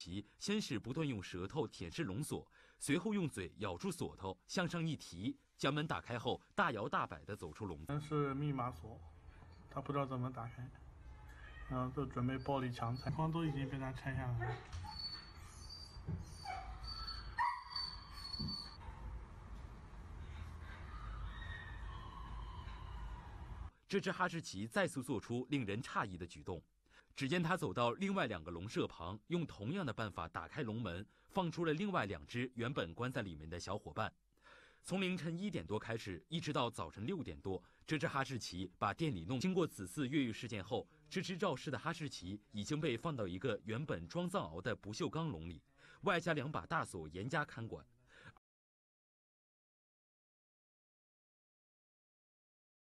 其先是不断用舌头舔舐笼锁，随后用嘴咬住锁头，向上一提，将门打开后大摇大摆地走出笼子。是密码锁，他不知道怎么打开，然后就准备暴力强拆，光都已经被他拆下来了。这只哈士奇再次做出令人诧异的举动。只见他走到另外两个笼舍旁，用同样的办法打开笼门，放出了另外两只原本关在里面的小伙伴。从凌晨一点多开始，一直到早晨六点多，这只哈士奇把店里弄。经过此次越狱事件后，这只肇事的哈士奇已经被放到一个原本装藏獒的不锈钢笼里，外加两把大锁严加看管。